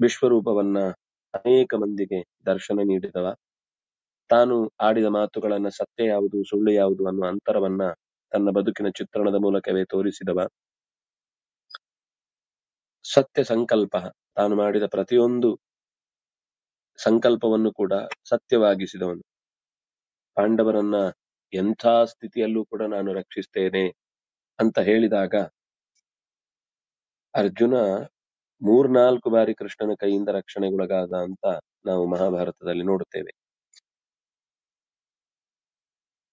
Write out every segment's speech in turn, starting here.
ವಿಶ್ವರೂಪವನ್ನ ಅನೇಕ ಮಂದಿಗೆ ದರ್ಶನ ನೀಡಿದವ. ತಾನು ಆಡಿದ ಮಾತುಗಳನ್ನ ಸತ್ಯ ಯಾವುದು, ಸುಳ್ಳು ಯಾವುದು ಅನ್ನುವ ಅಂತರವನ್ನ ತನ್ನ ಬದುಕಿನ ಚಿತ್ರಣದ ಮೂಲಕವೇ ತೋರಿಸಿದವ. ಸತ್ಯ ಸಂಕಲ್ಪ, ತಾನು ಮಾಡಿದ ಪ್ರತಿಯೊಂದು ಸಂಕಲ್ಪವನ್ನು ಕೂಡ ಸತ್ಯವಾಗಿಸಿದವನು. ಪಾಂಡವರನ್ನ ಎಂಥ ಸ್ಥಿತಿಯಲ್ಲೂ ಕೂಡ ನಾನು ರಕ್ಷಿಸ್ತೇನೆ ಅಂತ ಹೇಳಿದಾಗ ಅರ್ಜುನ ಮೂರ್ನಾಲ್ಕು ಬಾರಿ ಕೃಷ್ಣನ ಕೈಯಿಂದ ರಕ್ಷಣೆಗೊಳಗಾದ ಅಂತ ನಾವು ಮಹಾಭಾರತದಲ್ಲಿ ನೋಡುತ್ತೇವೆ.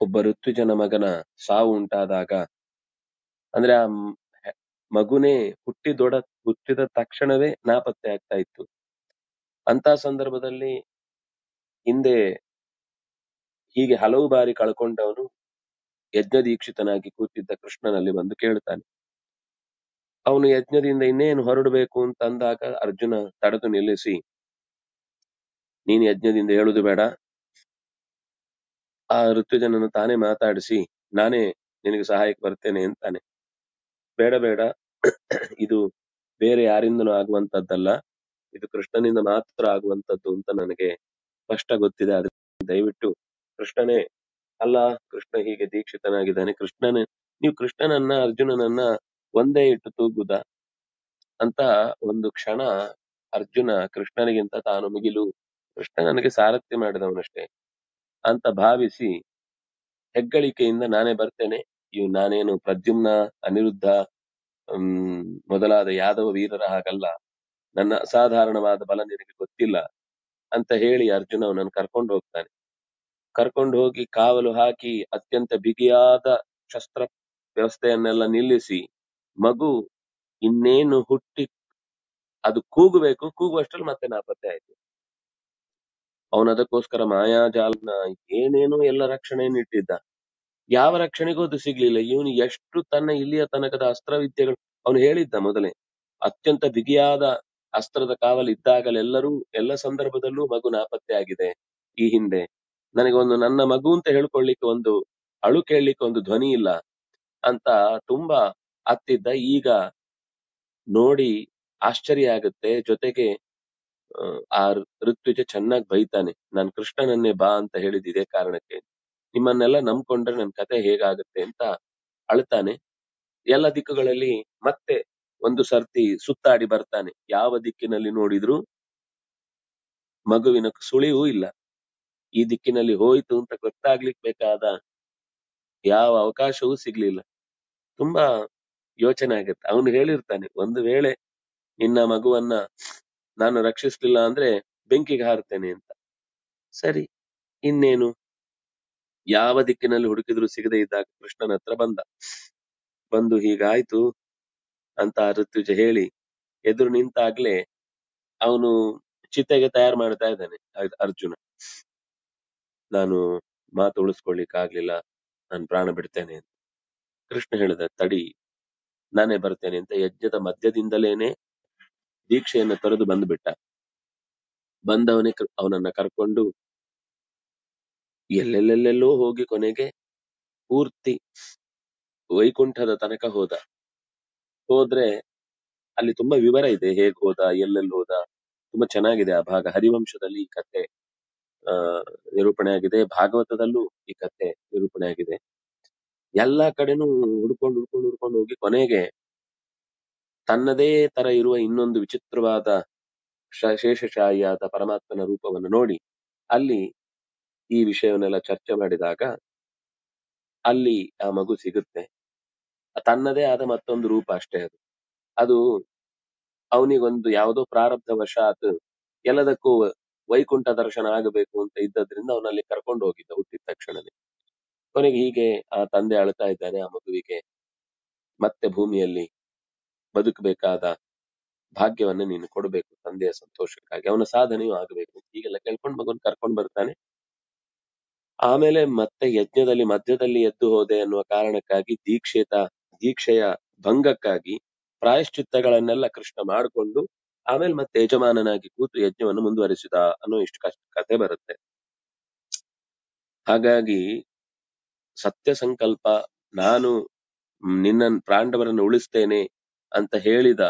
ಒಬ್ಬ ಋತ್ವಿಜನ ಮಗನ ಸಾವು ಉಂಟಾದಾಗ, ಅಂದ್ರೆ ಆ ಮಗುನೇ ಹುಟ್ಟಿ ದೊಡ ಹುಟ್ಟಿದ ತಕ್ಷಣವೇ ನಾಪತ್ತೆ ಆಗ್ತಾ ಇತ್ತು. ಅಂತ ಸಂದರ್ಭದಲ್ಲಿ ಹಿಂದೆ ಹೀಗೆ ಹಲವು ಬಾರಿ ಕಳ್ಕೊಂಡವನು ಯಜ್ಞ ದೀಕ್ಷಿತನಾಗಿ ಕೂತಿದ್ದ ಕೃಷ್ಣನಲ್ಲಿ ಬಂದು ಕೇಳ್ತಾನೆ. ಅವನು ಯಜ್ಞದಿಂದ ಇನ್ನೇನು ಹೊರಡಬೇಕು ಅಂತ ಅಂದಾಗ ಅರ್ಜುನ ತಡೆದು ನಿಲ್ಲಿಸಿ, ನೀನು ಯಜ್ಞದಿಂದ ಹೇಳುದು ಬೇಡ. ಆ ಋತುಜನನ್ನು ತಾನೇ ಮಾತಾಡಿಸಿ, ನಾನೇ ನಿನಗೆ ಸಹಾಯಕ್ಕೆ ಬರ್ತೇನೆ ಅಂತಾನೆ. ಬೇಡ ಬೇಡ. ಇದು ಬೇರೆ ಯಾರಿಂದನೂ ಆಗುವಂತದ್ದಲ್ಲ ಇದು ಕೃಷ್ಣನಿಂದ ಮಾತ್ರ ಆಗುವಂತದ್ದು ಅಂತ ನನಗೆ ಸ್ಪಷ್ಟ ಗೊತ್ತಿದೆ. ಅದಕ್ಕೆ ದಯವಿಟ್ಟು ಕೃಷ್ಣನೇ, ಅಲ್ಲ ಕೃಷ್ಣ ಹೀಗೆ ದೀಕ್ಷಿತನಾಗಿದ್ದಾನೆ. ಕೃಷ್ಣನೇ, ನೀವು ಕೃಷ್ಣನನ್ನ, ಅರ್ಜುನನನ್ನ ಒಂದೇ ಇಟ್ಟು ತೂಗುದ ಅಂತ ಒಂದು ಕ್ಷಣ ಅರ್ಜುನ ಕೃಷ್ಣನಿಗಿಂತ ತಾನು ಮಿಗಿಲು, ಕೃಷ್ಣ ನನಗೆ ಸಾರಥ್ಯ ಮಾಡಿದವನಷ್ಟೇ ಅಂತ ಭಾವಿಸಿ ಹೆಗ್ಗಳಿಕೆಯಿಂದ ನಾನೇ ಬರ್ತೇನೆ ಇವು ನಾನೇನು ಪ್ರದ್ಯುಮ್ನ ಅನಿರುದ್ಧ, ಹ್ಮ್, ಮೊದಲಾದ ಯಾದವ ವೀರರ ಹಾಗಲ್ಲ, ನನ್ನ ಅಸಾಧಾರಣವಾದ ಬಲ ನಿನಗೆ ಗೊತ್ತಿಲ್ಲ ಅಂತ ಹೇಳಿ ಅರ್ಜುನ ಅವನನ್ನು ಕರ್ಕೊಂಡು ಹೋಗ್ತಾನೆ. ಕರ್ಕೊಂಡು ಹೋಗಿ ಕಾವಲು ಹಾಕಿ ಅತ್ಯಂತ ಬಿಗಿಯಾದ ಶಸ್ತ್ರ ವ್ಯವಸ್ಥೆಯನ್ನೆಲ್ಲ ನಿಲ್ಲಿಸಿ ಮಗು ಇನ್ನೇನು ಹುಟ್ಟಿ ಅದು ಕೂಗಬೇಕು, ಕೂಗುವಷ್ಟರಲ್ಲಿ ಮತ್ತೆ ನಾಪತ್ತೆ ಆಯ್ತು. ಅವನು ಅದಕ್ಕೋಸ್ಕರ ಮಾಯಾಜಾಲನ ಏನೇನೋ ಎಲ್ಲ ರಕ್ಷಣೆಯನ್ನು ಇಟ್ಟಿದ್ದ. ಯಾವ ರಕ್ಷಣೆಗೂ ಅದು ಸಿಗ್ಲಿಲ್ಲ. ಇವನು ಎಷ್ಟು ತನ್ನ ಇಲ್ಲಿಯ ತನಕದ ಅಸ್ತ್ರವಿದ್ಯೆಗಳು, ಅವನು ಹೇಳಿದ್ದ ಮೊದಲೇ, ಅತ್ಯಂತ ಬಿಗಿಯಾದ ಅಸ್ತ್ರದ ಕಾವಲಿದ್ದಾಗಲೆಲ್ಲರೂ, ಎಲ್ಲ ಸಂದರ್ಭದಲ್ಲೂ ಮಗು ನಾಪತ್ತೆ ಆಗಿದೆ. ಈ ಹಿಂದೆ ನನಗೆ ಒಂದು ನನ್ನ ಮಗು ಅಂತ ಹೇಳ್ಕೊಳ್ಳಿಕ್ಕೆ ಒಂದು, ಅಳು ಕೇಳಲಿಕ್ಕೆ ಒಂದು ಧ್ವನಿ ಇಲ್ಲ ಅಂತ ತುಂಬಾ ಅತ್ತಿದ್ದ. ಈಗ ನೋಡಿ ಆಶ್ಚರ್ಯ ಆಗುತ್ತೆ. ಜೊತೆಗೆ ಆ, ಋತ್ವಿಜ ಚೆನ್ನಾಗಿ ಬೈತಾನೆ. ನಾನ್ ಕೃಷ್ಣನನ್ನೇ ಬಾ ಅಂತ ಹೇಳಿದ ಇದೇ ಕಾರಣಕ್ಕೆ. ನಿಮ್ಮನ್ನೆಲ್ಲ ನಂಬ್ಕೊಂಡ್ರೆ ನನ್ ಕತೆ ಹೇಗಾಗುತ್ತೆ? ಅಂತ ಅಳ್ತಾನೆ ಎಲ್ಲ ದಿಕ್ಕುಗಳಲ್ಲಿ ಮತ್ತೆ ಒಂದು ಸರ್ತಿ ಸುತ್ತಾಡಿ ಬರ್ತಾನೆ. ಯಾವ ದಿಕ್ಕಿನಲ್ಲಿ ನೋಡಿದ್ರು ಮಗುವಿನ ಸುಳಿವು ಇಲ್ಲ. ಈ ದಿಕ್ಕಿನಲ್ಲಿ ಹೋಯ್ತು ಅಂತ ಗೊತ್ತಾಗ್ಲಿಕ್ ಬೇಕಾದ ಯಾವ ಅವಕಾಶವೂ ಸಿಗ್ಲಿಲ್ಲ. ತುಂಬಾ ಯೋಚನೆ ಆಗುತ್ತೆ. ಅವನು ಹೇಳಿರ್ತಾನೆ, ಒಂದು ವೇಳೆ ನಿನ್ನ ಮಗುವನ್ನ ನಾನು ರಕ್ಷಿಸ್ಲಿಲ್ಲ ಅಂದ್ರೆ ಬೆಂಕಿಗೆ ಹಾರ್ತೇನೆ ಅಂತ. ಸರಿ, ಇನ್ನೇನು? ಯಾವ ದಿಕ್ಕಿನಲ್ಲಿ ಹುಡುಕಿದ್ರು ಸಿಗದೆ ಇದ್ದಾಗ ಕೃಷ್ಣನ ಹತ್ರ ಬಂದ. ಬಂದು ಹೀಗಾಯ್ತು ಅಂತ ಋತ್ವಿಜ ಹೇಳಿ, ಎದುರು ನಿಂತಾಗ್ಲೇ ಅವನು ಚಿತೆಗೆ ತಯಾರು ಮಾಡ್ತಾ ಇದ್ದಾನೆ ಅರ್ಜುನ. ನಾನು ಮಾತು ಉಳಿಸ್ಕೊಳ್ಳಿಕ್ ಆಗ್ಲಿಲ್ಲ ನಾನು ಪ್ರಾಣ ಬಿಡ್ತೇನೆ ಅಂತ. ಕೃಷ್ಣ ಹೇಳಿದ ತಡಿ ನಾನೇ ಬರ್ತೇನೆ ಅಂತ ಯಜ್ಞದ ಮಧ್ಯದಿಂದಲೇನೆ ದೀಕ್ಷೆಯನ್ನು ತೊರೆದು ಬಂದ್ಬಿಟ್ಟ. ಬಂದವನೇ ಅವನನ್ನ ಕರ್ಕೊಂಡು ಎಲ್ಲೆಲ್ಲೆಲ್ಲೆಲ್ಲೋ ಹೋಗಿ ಕೊನೆಗೆ ಪೂರ್ತಿ ವೈಕುಂಠದ ತನಕ ಹೋದ. ಹೋದ್ರೆ ಅಲ್ಲಿ ತುಂಬಾ ವಿವರ ಇದೆ, ಹೇಗ್ ಹೋದ, ಎಲ್ಲೆಲ್ಲಿ ಹೋದ, ತುಂಬಾ ಚೆನ್ನಾಗಿದೆ ಆ ಭಾಗ. ಹರಿವಂಶದಲ್ಲಿ ಈ ಕತೆ ಆ ನಿರೂಪಣೆ ಆಗಿದೆ ಭಾಗವತದಲ್ಲೂ ಈ ಕತೆ ನಿರೂಪಣೆ ಆಗಿದೆ ಎಲ್ಲಾ ಕಡೆನೂ ಹುಡ್ಕೊಂಡು ಹುಡ್ಕೊಂಡು ಹುಡ್ಕೊಂಡು ಹೋಗಿ ಕೊನೆಗೆ ತನ್ನದೇ ತರ ಇರುವ ಇನ್ನೊಂದು ವಿಚಿತ್ರವಾದ ಶ- ಶೇಷಶಾಹಿಯಾದ ಪರಮಾತ್ಮನ ರೂಪವನ್ನು ನೋಡಿ ಅಲ್ಲಿ ಈ ವಿಷಯವನ್ನೆಲ್ಲ ಚರ್ಚೆ ಮಾಡಿದಾಗ ಅಲ್ಲಿ ಆ ಮಗು ಸಿಗುತ್ತೆ. ತನ್ನದೇ ಆದ ಮತ್ತೊಂದು ರೂಪ ಅಷ್ಟೇ ಅದು. ಅದು ಅವನಿಗೊಂದು ಯಾವುದೋ ಪ್ರಾರಬ್ಧ ವಶಾತ್ ಎಲ್ಲದಕ್ಕೂ ವೈಕುಂಠ ದರ್ಶನ ಆಗಬೇಕು ಅಂತ ಇದ್ದದ್ರಿಂದ ಅವನಲ್ಲಿ ಕರ್ಕೊಂಡು ಹೋಗಿದ್ದ ಹುಟ್ಟಿದ ತಕ್ಷಣನೇ. ಕೊನೆಗೆ ಹೀಗೆ ಆ ತಂದೆ ಅಳ್ತಾ ಇದ್ದಾನೆ ಆ ಮಗುವಿಗೆ, ಮತ್ತೆ ಭೂಮಿಯಲ್ಲಿ ಬದುಕಬೇಕಾದ ಭಾಗ್ಯವನ್ನ ನೀನು ಕೊಡಬೇಕು, ತಂದೆಯ ಸಂತೋಷಕ್ಕಾಗಿ, ಅವನ ಸಾಧನೆಯೂ ಆಗಬೇಕು. ಹೀಗೆಲ್ಲ ಕೇಳ್ಕೊಂಡು ಮಗನ್ ಕರ್ಕೊಂಡು ಬರ್ತಾನೆ. ಆಮೇಲೆ ಮತ್ತೆ ಯಜ್ಞದಲ್ಲಿ, ಮಧ್ಯದಲ್ಲಿ ಎದ್ದು ಹೋದೆ ಅನ್ನುವ ಕಾರಣಕ್ಕಾಗಿ, ದೀಕ್ಷಿತ, ದೀಕ್ಷೆಯ ಭಂಗಕ್ಕಾಗಿ ಪ್ರಾಯಶ್ಚಿತ್ತಗಳನ್ನೆಲ್ಲ ಕೃಷ್ಣ ಮಾಡಿಕೊಂಡು, ಆಮೇಲೆ ಮತ್ತೆ ಯಜಮಾನನಾಗಿ ಕೂತು ಯಜ್ಞವನ್ನು ಮುಂದುವರಿಸಿದ ಅನ್ನೋ ಇಷ್ಟು ಕಷ್ಟ ಕಥೆ ಬರುತ್ತೆ. ಹಾಗಾಗಿ ಸತ್ಯ ಸಂಕಲ್ಪ ನಾನು ನಿನ್ನ ಪ್ರಾಂಡವರನ್ನು ಉಳಿಸ್ತೇನೆ ಅಂತ ಹೇಳಿದ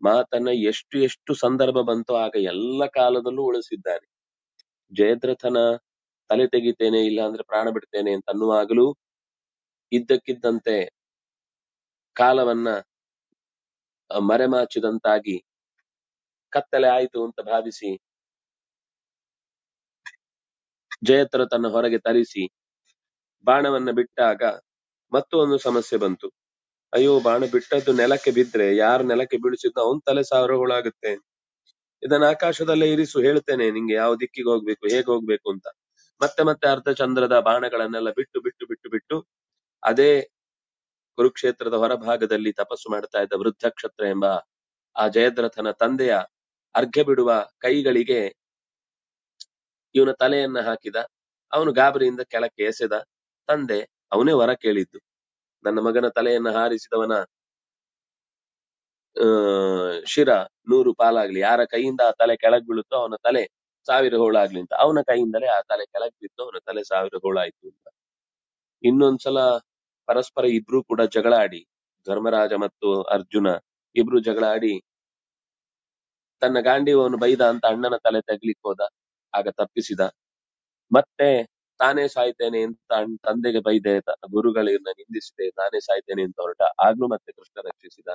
ಮಾತನ್ನ ಎಷ್ಟು ಎಷ್ಟು ಸಂದರ್ಭ ಬಂತೋ ಆಗ ಎಲ್ಲ ಕಾಲದಲ್ಲೂ ಉಳಿಸಿದ್ದಾನೆ. ಜಯದ್ರಥನ ತಲೆ ತೆಗಿತೇನೆ ಇಲ್ಲ ಅಂದ್ರೆ ಪ್ರಾಣ ಬಿಡ್ತೇನೆ ಅಂತ ಅನ್ನುವಾಗಲೂ ಇದ್ದಕ್ಕಿದ್ದಂತೆ ಕಾಲವನ್ನ ಮರೆಮಾಚಿದಂತಾಗಿ ಕತ್ತಲೆ ಆಯಿತು ಅಂತ ಭಾವಿಸಿ ಜಯದ್ರಥನ ಹೊರಗೆ ತರಿಸಿ ಬಾಣವನ್ನ ಬಿಟ್ಟಾಗ ಮತ್ತೊಂದು ಸಮಸ್ಯೆ ಬಂತು. ಅಯ್ಯೋ, ಬಾಣ ಬಿಟ್ಟದ್ದು ನೆಲಕ್ಕೆ ಬಿದ್ರೆ ಯಾರು ನೆಲಕ್ಕೆ ಬೀಳಿಸಿದ್ನೋ ಅವನ್ ತಲೆ ಸಾವಿರಗಳಾಗುತ್ತೆ ಇದನ್ನ ಆಕಾಶದಲ್ಲೇ ಇರಿಸು, ಹೇಳ್ತೇನೆ, ನಿಂಗೆ ಯಾವ ದಿಕ್ಕಿಗೆ ಹೋಗ್ಬೇಕು, ಹೇಗೆ ಹೋಗ್ಬೇಕು ಅಂತ. ಮತ್ತೆ ಮತ್ತೆ ಅರ್ಧಚಂದ್ರದ ಬಾಣಗಳನ್ನೆಲ್ಲ ಬಿಟ್ಟು ಬಿಟ್ಟು ಬಿಟ್ಟು ಬಿಟ್ಟು ಅದೇ ಕುರುಕ್ಷೇತ್ರದ ಹೊರಭಾಗದಲ್ಲಿ ತಪಸ್ಸು ಮಾಡ್ತಾ ಇದ್ದ ವೃದ್ಧಕ್ಷತ್ರ ಎಂಬ ಆ ಜಯದ್ರಥನ ತಂದೆಯ ಅರ್ಘ್ಯ ಬಿಡುವ ಕೈಗಳಿಗೆ ಇವನ ತಲೆಯನ್ನ ಹಾಕಿದ. ಅವನು ಗಾಬರಿಯಿಂದ ಕೆಳಕ್ಕೆ ಎಸೆದ. ತಂದೆ ಅವನೇ ವರ ಕೇಳಿದ್ದು. ನನ್ನ ಮಗನ ತಲೆಯನ್ನು ಹಾರಿಸಿದವನ, ಆ, ಶಿರ ನೂರು ಪಾಲಾಗ್ಲಿ. ಯಾರ ಕೈಯಿಂದ ಆ ತಲೆ ಕೆಳಗ್ ಬೀಳುತ್ತೋ ಅವನ ತಲೆ ಸಾವಿರ ಹೋಳಾಗ್ಲಿ ಅಂತ. ಅವನ ಕೈಯಿಂದಲೇ ಆ ತಲೆ ಕೆಳಗ್ ಬಿತ್ತು, ಅವನ ತಲೆ ಸಾವಿರ ಹೋಳಾಯ್ತು ಅಂತ. ಇನ್ನೊಂದ್ಸಲ ಪರಸ್ಪರ ಇಬ್ರು ಕೂಡ ಜಗಳ ಆಡಿ ಧರ್ಮರಾಜ ಮತ್ತು ಅರ್ಜುನ ಇಬ್ರು ಜಗಳ ಆಡಿ ತನ್ನ ಗಾಂಡಿವನ್ನು ಬೈದ ಅಂತ ಅಣ್ಣನ ತಲೆ ತೆಗ್ಲಿಕ್ ಹೋದ. ಆಗ ತಪ್ಪಿಸಿದ. ಮತ್ತೆ ತಾನೇ ಸಾಯ್ತೇನೆ ಅಂತ ತಂದೆಗೆ ಬೈದೆ ಗುರುಗಳನ್ನ ನಿಂದಿಸಿದೆ, ತಾನೇ ಸಾಯ್ತೇನೆ ಅಂತ ಹೊರಟ. ಆಗ್ಲೂ ಮತ್ತೆ ಕೃಷ್ಣ ರಕ್ಷಿಸಿದ.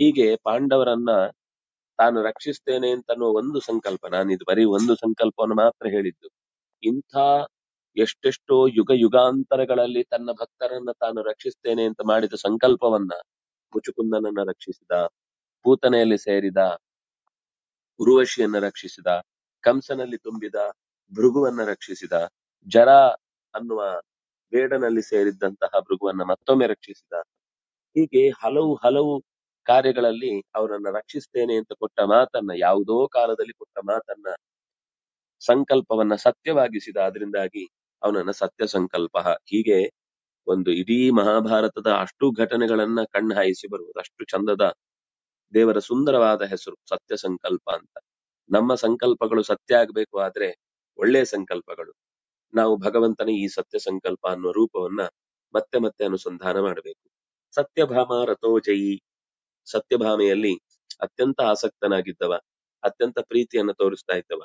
ಹೀಗೆ ಪಾಂಡವರನ್ನ ತಾನು ರಕ್ಷಿಸ್ತೇನೆ ಅಂತ ಒಂದು ಸಂಕಲ್ಪ ನಾನು ಇದು ಬರೀ ಒಂದು ಸಂಕಲ್ಪವನ್ನು ಮಾತ್ರ ಹೇಳಿದ್ದು. ಇಂಥ ಎಷ್ಟೆಷ್ಟೋ ಯುಗ ಯುಗಾಂತರಗಳಲ್ಲಿ ತನ್ನ ಭಕ್ತರನ್ನ ತಾನು ರಕ್ಷಿಸ್ತೇನೆ ಅಂತ ಮಾಡಿದ ಸಂಕಲ್ಪವನ್ನ ಮುಚುಕುಂದನನ್ನ ರಕ್ಷಿಸಿದ, ಪೂತನೆಯಲ್ಲಿ ಸೇರಿದ, ಉರುವಶಿಯನ್ನ ರಕ್ಷಿಸಿದ, ಕಂಸನಲ್ಲಿ ತುಂಬಿದ, ಭೃಗುವನ್ನ ರಕ್ಷಿಸಿದ ಜರ ಅನ್ನುವ ಬೇಡನಲ್ಲಿ ಸೇರಿದ್ದಂತಹ ಭೃಗುವನ್ನ ಮತ್ತೊಮ್ಮೆ ರಕ್ಷಿಸಿದ. ಹೀಗೆ ಹಲವು ಹಲವು ಕಾರ್ಯಗಳಲ್ಲಿ ಅವರನ್ನ ರಕ್ಷಿಸ್ತೇನೆ ಅಂತ ಕೊಟ್ಟ ಮಾತನ್ನ, ಯಾವುದೋ ಕಾಲದಲ್ಲಿ ಕೊಟ್ಟ ಮಾತನ್ನ ಸಂಕಲ್ಪವನ್ನ ಸತ್ಯವಾಗಿಸಿದ ಅದರಿಂದಾಗಿ ಅವನನ್ನ ಸತ್ಯ ಸಂಕಲ್ಪ. ಹೀಗೆ ಒಂದು ಇಡೀ ಮಹಾಭಾರತದ ಅಷ್ಟು ಘಟನೆಗಳನ್ನ ಕಣ್ಣು ಹಾಯಿಸಿ ಬರುವುದು ಅಷ್ಟು ಚಂದದ ದೇವರ ಸುಂದರವಾದ ಹೆಸರು, ಸತ್ಯ ಸಂಕಲ್ಪ ಅಂತ. ನಮ್ಮ ಸಂಕಲ್ಪಗಳು ಸತ್ಯ ಆಗ್ಬೇಕು ಆದ್ರೆ ಒಳ್ಳೆಯ ಸಂಕಲ್ಪಗಳು. ನಾವು ಭಗವಂತನ ಈ ಸತ್ಯ ಸಂಕಲ್ಪ ಅನ್ನುವ ರೂಪವನ್ನ ಮತ್ತೆ ಮತ್ತೆ ಅನುಸಂಧಾನ ಮಾಡಬೇಕು. ಸತ್ಯಭಾಮ ರಥೋ ಜಯಿ. ಸತ್ಯಭಾಮೆಯಲ್ಲಿ ಅತ್ಯಂತ ಆಸಕ್ತನಾಗಿದ್ದವ, ಅತ್ಯಂತ ಪ್ರೀತಿಯನ್ನು ತೋರಿಸ್ತಾ ಇದ್ದವ.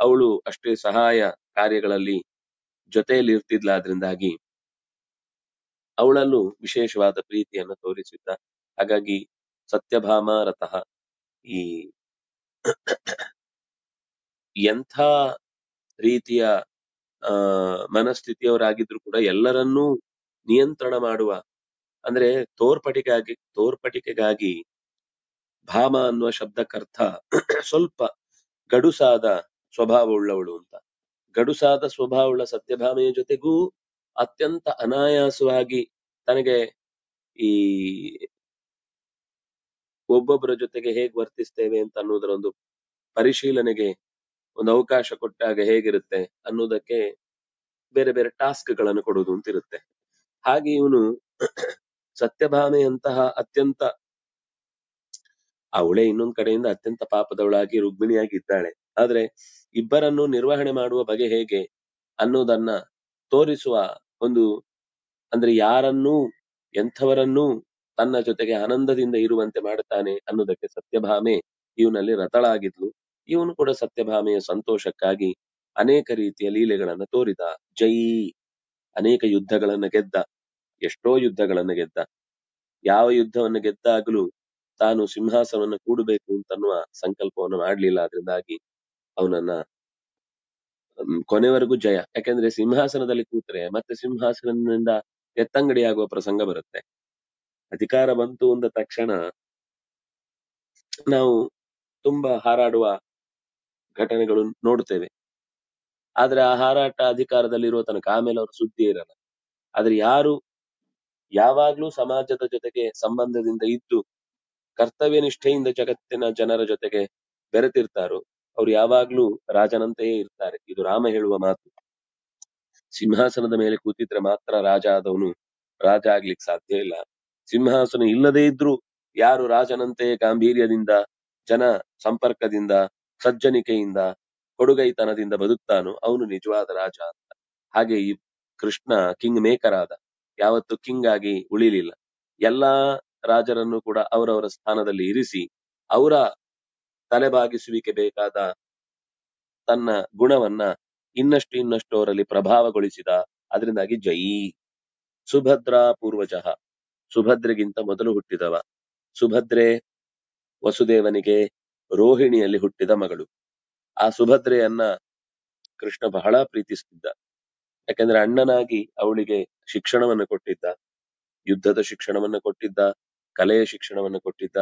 ಅವಳು ಅಷ್ಟೇ ಸಹಾಯ ಕಾರ್ಯಗಳಲ್ಲಿ ಜೊತೆಯಲ್ಲಿ ಇರ್ತಿದ್ಲಾದ್ರಿಂದಾಗಿ ಅವಳಲ್ಲೂ ವಿಶೇಷವಾದ ಪ್ರೀತಿಯನ್ನು ತೋರಿಸಿದ್ದ. ಹಾಗಾಗಿ ಸತ್ಯಭಾಮ ರಥಃ ಈ ಎಂಥ ರೀತಿಯ ಆ, ಮನಸ್ಥಿತಿಯವರಾಗಿದ್ರು ಕೂಡ ಎಲ್ಲರನ್ನೂ ನಿಯಂತ್ರಣ ಮಾಡುವ, ಅಂದ್ರೆ ತೋರ್ಪಟಿಗಾಗಿ ತೋರ್ಪಟಿಕೆಗಾಗಿ ಭಾಮ ಅನ್ನುವ ಶಬ್ದಕ್ಕರ್ಥ ಸ್ವಲ್ಪ ಗಡುಸಾದ ಸ್ವಭಾವವುಳ್ಳವಳು ಅಂತ. ಗಡುಸಾದ ಸ್ವಭಾವವುಳ್ಳ ಸತ್ಯಭಾಮೆಯ ಜೊತೆಗೂ ಅತ್ಯಂತ ಅನಾಯಾಸವಾಗಿ ತನಗೆ ಈ ಒಬ್ಬೊಬ್ಬರ ಜೊತೆಗೆ ಹೇಗ್ ವರ್ತಿಸ್ತೇವೆ ಅಂತ ಅನ್ನೋದರ ಒಂದು ಪರಿಶೀಲನೆಗೆ ಒಂದು ಅವಕಾಶ ಕೊಟ್ಟಾಗ ಹೇಗಿರುತ್ತೆ ಅನ್ನೋದಕ್ಕೆ ಬೇರೆ ಬೇರೆ ಟಾಸ್ಕ್ಗಳನ್ನು ಕೊಡುವುದು ಅಂತ ಇರುತ್ತೆ ಹಾಗೆ ಇವನು ಸತ್ಯಭಾಮೆಯಂತಹ ಅತ್ಯಂತ ಅವಳೇ ಇನ್ನೊಂದ್ ಕಡೆಯಿಂದ ಅತ್ಯಂತ ಪಾಪದವಳಾಗಿ ರುಗ್ಮಿಣಿಯಾಗಿ ಇದ್ದಾಳೆ. ಆದ್ರೆ ಇಬ್ಬರನ್ನು ನಿರ್ವಹಣೆ ಮಾಡುವ ಬಗೆ ಹೇಗೆ ಅನ್ನೋದನ್ನ ತೋರಿಸುವ ಒಂದು ಅಂದ್ರೆ ಯಾರನ್ನೂ, ಎಂಥವರನ್ನೂ ತನ್ನ ಜೊತೆಗೆ ಆನಂದದಿಂದ ಇರುವಂತೆ ಮಾಡುತ್ತಾನೆ ಅನ್ನೋದಕ್ಕೆ ಸತ್ಯಭಾಮೆ ಇವನಲ್ಲಿ ರಥಳಾಗಿದ್ಲು. ಇವನು ಕೂಡ ಸತ್ಯಭಾಮೆಯ ಸಂತೋಷಕ್ಕಾಗಿ ಅನೇಕ ರೀತಿಯ ಲೀಲೆಗಳನ್ನ ತೋರಿದ. ಜೈ! ಅನೇಕ ಯುದ್ಧಗಳನ್ನ ಗೆದ್ದ. ಎಷ್ಟೋ ಯುದ್ಧಗಳನ್ನ ಗೆದ್ದ. ಯಾವ ಯುದ್ಧವನ್ನು ಗೆದ್ದಾಗಲೂ ತಾನು ಸಿಂಹಾಸನವನ್ನು ಕೂಡಬೇಕು ಅಂತನ್ನುವ ಸಂಕಲ್ಪವನ್ನು ಮಾಡಲಿಲ್ಲ. ಅದರಿಂದಾಗಿ ಅವನನ್ನ ಕೊನೆವರೆಗೂ ಜಯ. ಯಾಕೆಂದ್ರೆ ಸಿಂಹಾಸನದಲ್ಲಿ ಕೂತ್ರೆ ಮತ್ತೆ ಸಿಂಹಾಸನದಿಂದ ಎತ್ತಂಗಡಿಯಾಗುವ ಪ್ರಸಂಗ ಬರುತ್ತೆ. ಅಧಿಕಾರ ಬಂತು ಅಂದ ತಕ್ಷಣ ನಾವು ತುಂಬಾ ಹಾರಾಡುವ ಘಟನೆಗಳು ನೋಡ್ತೇವೆ ಆದ್ರೆ ಆ ಹಾರಾಟ ಅಧಿಕಾರದಲ್ಲಿರುವ ತನಕ ಆಮೇಲೆ ಅವ್ರ ಸುದ್ದಿ ಇರಲ್ಲ. ಆದ್ರೆ ಯಾರು ಯಾವಾಗ್ಲೂ ಸಮಾಜದ ಜೊತೆಗೆ ಸಂಬಂಧದಿಂದ ಇದ್ದು ಕರ್ತವ್ಯ ನಿಷ್ಠೆಯಿಂದ ಜಗತ್ತಿನ ಜನರ ಜೊತೆಗೆ ಬೆರೆತಿರ್ತಾರೋ, ಅವ್ರು ಯಾವಾಗ್ಲೂ ರಾಜನಂತೆಯೇ ಇರ್ತಾರೆ. ಇದು ರಾಮ ಹೇಳುವ ಮಾತು. ಸಿಂಹಾಸನದ ಮೇಲೆ ಕೂತಿದ್ರೆ ಮಾತ್ರ ರಾಜ ಆದವನು ರಾಜ ಆಗ್ಲಿಕ್ಕೆ ಸಾಧ್ಯ ಇಲ್ಲ. ಸಿಂಹಾಸನ ಇಲ್ಲದೇ ಇದ್ರೂ ಯಾರು ರಾಜನಂತೆ ಗಾಂಭೀರ್ಯದಿಂದ, ಜನ ಸಂಪರ್ಕದಿಂದ ಸಜ್ಜನಿಕೆಯಿಂದ ಕೊಡುಗೈತನದಿಂದ ಬದುಕ್ತಾನೋ ಅವನು ನಿಜವಾದ ರಾಜ ಅಂತ. ಹಾಗೆ ಈ ಕೃಷ್ಣ ಕಿಂಗ್ ಮೇಕರ್ ಆದ. ಯಾವತ್ತು ಕಿಂಗ್ ಆಗಿ ಉಳಿಲಿಲ್ಲ. ಎಲ್ಲಾ ರಾಜರನ್ನು ಕೂಡ ಅವರವರ ಸ್ಥಾನದಲ್ಲಿ ಇರಿಸಿ ಅವರ ತಲೆಬಾಗಿಸುವಿಕೆ ಬೇಕಾದ ತನ್ನ ಗುಣವನ್ನ ಇನ್ನಷ್ಟು ಇನ್ನಷ್ಟು ಅವರಲ್ಲಿ ಪ್ರಭಾವಗೊಳಿಸಿದ. ಅದರಿಂದಾಗಿ ಜೈ. ಸುಭದ್ರಾ ಪೂರ್ವಜಃ. ಸುಭದ್ರೆಗಿಂತ ಮೊದಲು ಹುಟ್ಟಿದವ. ಸುಭದ್ರೆ ವಸುದೇವನಿಗೆ ರೋಹಿಣಿಯಲ್ಲಿ ಹುಟ್ಟಿದ ಮಗಳು. ಆ ಸುಭದ್ರೆಯನ್ನ ಕೃಷ್ಣ ಬಹಳ ಪ್ರೀತಿಸುತ್ತಿದ್ದ ಯಾಕಂದ್ರೆ ಅಣ್ಣನಾಗಿ ಅವಳಿಗೆ ಶಿಕ್ಷಣವನ್ನು ಕೊಟ್ಟಿದ್ದ, ಯುದ್ಧದ ಶಿಕ್ಷಣವನ್ನು ಕೊಟ್ಟಿದ್ದ, ಕಲೆಯ ಶಿಕ್ಷಣವನ್ನು ಕೊಟ್ಟಿದ್ದ.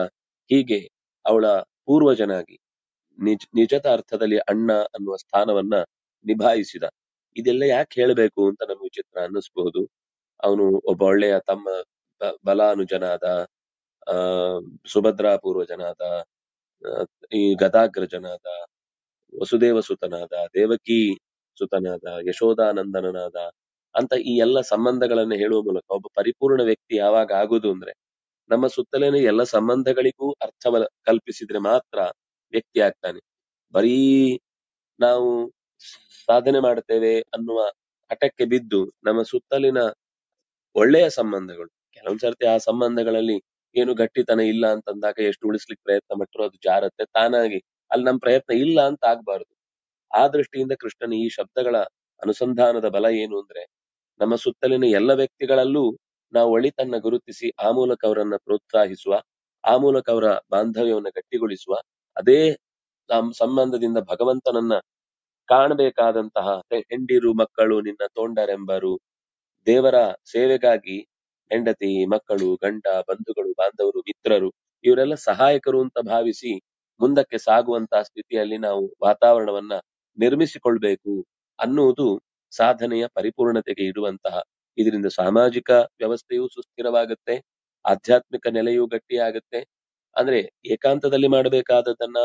ಹೀಗೆ ಅವಳ ಪೂರ್ವಜನಾಗಿ ನಿಜ, ನಿಜದ ಅರ್ಥದಲ್ಲಿ ಅಣ್ಣ ಅನ್ನುವ ಸ್ಥಾನವನ್ನ ನಿಭಾಯಿಸಿದ. ಇದೆಲ್ಲ ಯಾಕೆ ಹೇಳಬೇಕು ಅಂತ ನಮಗೆ ಚಿತ್ರ ಅನ್ನಿಸ್ಬಹುದು. ಅವನು ಒಬ್ಬ ಒಳ್ಳೆಯ ತಮ್ಮ ಬಲಾನುಜನಾದ, ಆ, ಸುಭದ್ರಾ ಪೂರ್ವಜನಾದ ಈ ಗದಾಗ್ರಜನಾದ ವಸುದೇವ ಸುತನಾದ ದೇವಕಿ ಸುತನಾದ ಯಶೋಧಾನಂದನಾದ ಅಂತ ಈ ಎಲ್ಲ ಸಂಬಂಧಗಳನ್ನ ಹೇಳುವ ಮೂಲಕ ಒಬ್ಬ ಪರಿಪೂರ್ಣ ವ್ಯಕ್ತಿ ಯಾವಾಗ ಆಗುದು ಅಂದ್ರೆ ನಮ್ಮ ಸುತ್ತಲಿನ ಎಲ್ಲ ಸಂಬಂಧಗಳಿಗೂ ಅರ್ಥವ ಕಲ್ಪಿಸಿದ್ರೆ ಮಾತ್ರ ವ್ಯಕ್ತಿ ಆಗ್ತಾನೆ. ಬರೀ ನಾವು ಸಾಧನೆ ಮಾಡ್ತೇವೆ ಅನ್ನುವ ಹಠಕ್ಕೆ ಬಿದ್ದು ನಮ್ಮ ಸುತ್ತಲಿನ ಒಳ್ಳೆಯ ಸಂಬಂಧಗಳು ಕೆಲವೊಂದ್ ಸರ್ತಿ ಆ ಸಂಬಂಧಗಳಲ್ಲಿ ಏನು ಗಟ್ಟಿತನ ಇಲ್ಲ ಅಂತ ಅಂದಾಗ ಎಷ್ಟು ಉಳಿಸ್ಲಿಕ್ಕೆ ಪ್ರಯತ್ನ ಮಾಡ್ತಾರೋ ಅದು ಜಾರತ್ತೆ. ತಾನಾಗಿ ಅಲ್ಲಿ ನಮ್ ಪ್ರಯತ್ನ ಇಲ್ಲ ಅಂತ ಆಗ್ಬಾರ್ದು. ಆ ದೃಷ್ಟಿಯಿಂದ ಕೃಷ್ಣನ ಈ ಶಬ್ದಗಳ ಅನುಸಂಧಾನದ ಬಲ ಏನು ಅಂದ್ರೆ, ನಮ್ಮ ಸುತ್ತಲಿನ ಎಲ್ಲ ವ್ಯಕ್ತಿಗಳಲ್ಲೂ ನಾವು ಒಳಿತನ್ನ ಗುರುತಿಸಿ ಆ ಮೂಲಕ ಅವರನ್ನ ಪ್ರೋತ್ಸಾಹಿಸುವ, ಆ ಮೂಲಕ ಅವರ ಬಾಂಧವ್ಯವನ್ನು ಗಟ್ಟಿಗೊಳಿಸುವ, ಅದೇ ಸಂಬಂಧದಿಂದ ಭಗವಂತನನ್ನ ಕಾಣಬೇಕಾದಂತಹ ಹೆಂಡಿರು, ಮಕ್ಕಳು, ನಿನ್ನ ತೋಂಡರೆಂಬರು, ದೇವರ ಸೇವೆಗಾಗಿ ಹೆಂಡತಿ, ಮಕ್ಕಳು, ಗಂಡ, ಬಂಧುಗಳು, ಬಾಂಧವರು, ಮಿತ್ರರು ಇವರೆಲ್ಲ ಸಹಾಯಕರು ಅಂತ ಭಾವಿಸಿ ಮುಂದಕ್ಕೆ ಸಾಗುವಂತಹ ಸ್ಥಿತಿಯಲ್ಲಿ ನಾವು ವಾತಾವರಣವನ್ನ ನಿರ್ಮಿಸಿಕೊಳ್ಬೇಕು ಅನ್ನುವುದು ಸಾಧನೆಯ ಪರಿಪೂರ್ಣತೆಗೆ ಇಡುವಂತಹ ಇದರಿಂದ ಸಾಮಾಜಿಕ ವ್ಯವಸ್ಥೆಯು ಸುಸ್ಥಿರವಾಗುತ್ತೆ, ಆಧ್ಯಾತ್ಮಿಕ ನೆಲೆಯೂ ಗಟ್ಟಿಯಾಗುತ್ತೆ. ಅಂದ್ರೆ ಏಕಾಂತದಲ್ಲಿ ಮಾಡಬೇಕಾದದನ್ನ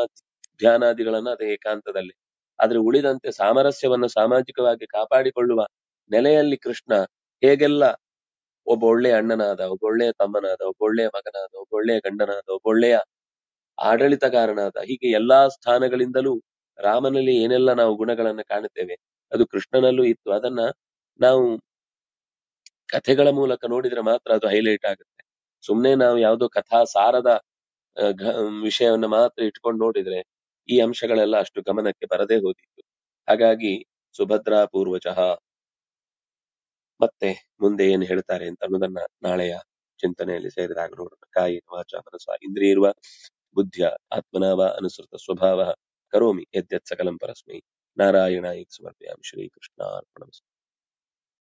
ಧ್ಯಾನಾದಿಗಳನ್ನ ಅದೇ ಏಕಾಂತದಲ್ಲಿ. ಆದ್ರೆ ಉಳಿದಂತೆ ಸಾಮರಸ್ಯವನ್ನ ಸಾಮಾಜಿಕವಾಗಿ ಕಾಪಾಡಿಕೊಳ್ಳುವ ನೆಲೆಯಲ್ಲಿ ಕೃಷ್ಣ ಹೇಗೆಲ್ಲ ಒಬ್ಬ ಒಳ್ಳೆಯ ಅಣ್ಣನಾದ, ಒಬ್ಬ ಒಳ್ಳೆಯ ತಮ್ಮನಾದ, ಒಬ್ಬ ಒಳ್ಳೆಯ ಮಗನಾದ, ಒಬ್ಬ ಒಳ್ಳೆಯ ಗಂಡನಾದ, ಒಬ್ಬ ಒಳ್ಳೆಯ ಆಡಳಿತಗಾರನಾದ, ಹೀಗೆ ಎಲ್ಲಾ ಸ್ಥಾನಗಳಿಂದಲೂ ರಾಮನಲ್ಲಿ ಏನೆಲ್ಲ ನಾವು ಗುಣಗಳನ್ನ ಕಾಣುತ್ತೇವೆ, ಅದು ಕೃಷ್ಣನಲ್ಲೂ ಇತ್ತು. ಅದನ್ನ ನಾವು ಕಥೆಗಳ ಮೂಲಕ ನೋಡಿದ್ರೆ ಮಾತ್ರ ಅದು ಹೈಲೈಟ್ ಆಗುತ್ತೆ. ಸುಮ್ನೆ ನಾವು ಯಾವುದೋ ಕಥಾ ಸಾರದ ವಿಷಯವನ್ನು ಮಾತ್ರ ಇಟ್ಕೊಂಡು ನೋಡಿದ್ರೆ ಈ ಅಂಶಗಳೆಲ್ಲ ಅಷ್ಟು ಗಮನಕ್ಕೆ ಬರದೇ ಹೋದಿತ್ತು ಹಾಗಾಗಿ ಸುಭದ್ರಾ ಪೂರ್ವಜಃ ಮತ್ತೆ ಮುಂದೆ ಏನ್ ಹೇಳ್ತಾರೆ ಅಂತ ಅನ್ನೋದನ್ನ ನಾಳೆಯ ಚಿಂತನೆಯಲ್ಲಿ ಸೇರಿದಾಗ ನೋಡೋಣ. ಕಾಯಿ ವಾಚ ಇಂದ್ರಿಯ ಇರುವ ಬುದ್ಧಿಯ ಆತ್ಮನಾವ ಅನುಸೃತ ಸ್ವಭಾವ ಕರೋಮಿ ಯದ್ಯತ್ ಸಕಲಂ ಪರಸ್ಮೈ. ನಾರಾಯಣ ಸಮರ್ಪಯಾಮಿ ಶ್ರೀಕೃಷ್ಣ